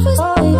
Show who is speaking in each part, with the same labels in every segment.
Speaker 1: surface,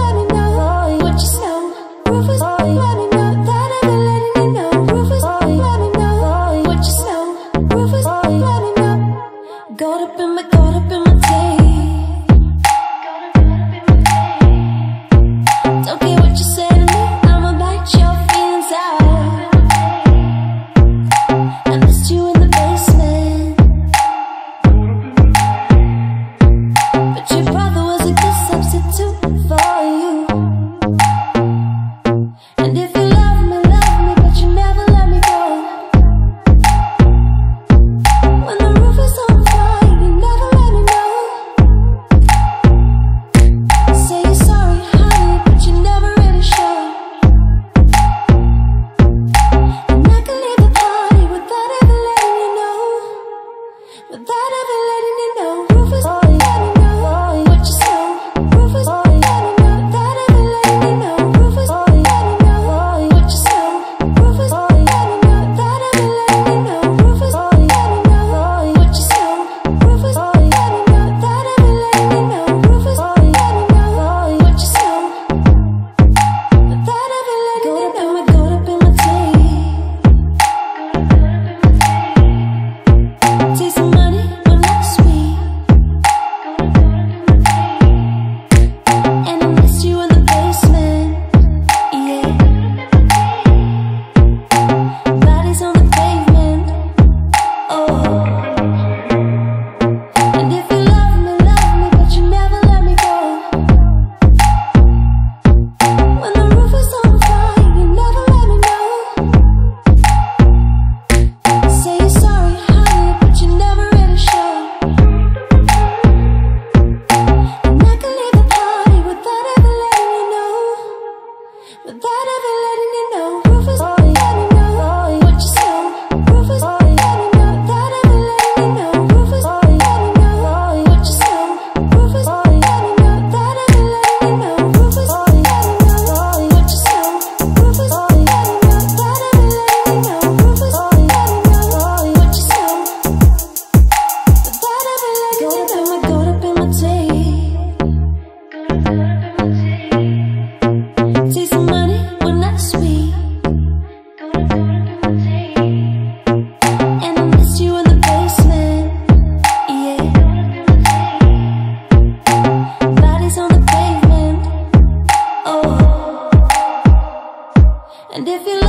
Speaker 1: Gotta be letting you know. Take some money when I sleep. And I you in the basement. Yeah. Bodies on the pavement. Oh. And if you